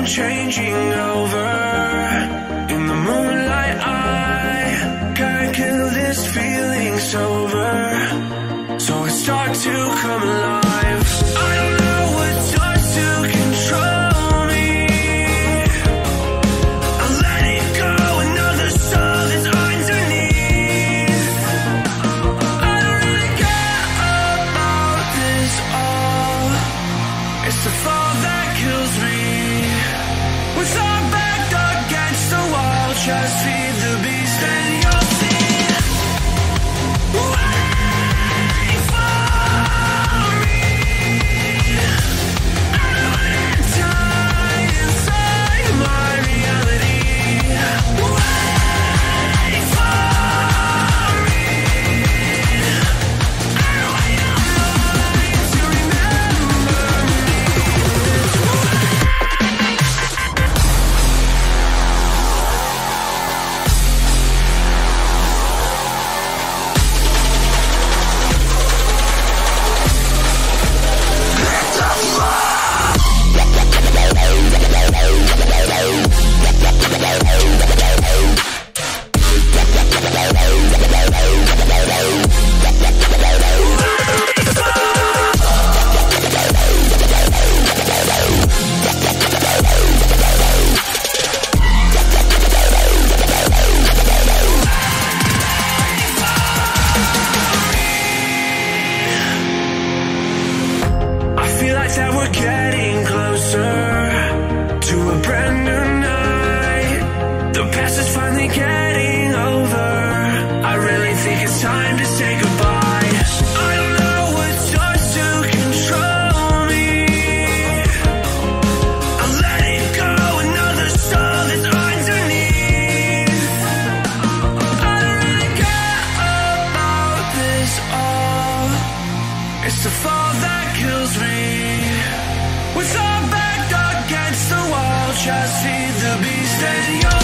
room changing over. In the moonlight, I can't kill this feeling sober. So I start to come alive. Just feed the beast That we're getting closer to a brand new night. The past is finally getting over. I really think it's time to say goodbye. I don't know to control me. I let it go, another soul underneath. I don't really care about this all. It's the we're back against the wall, just see the beast in your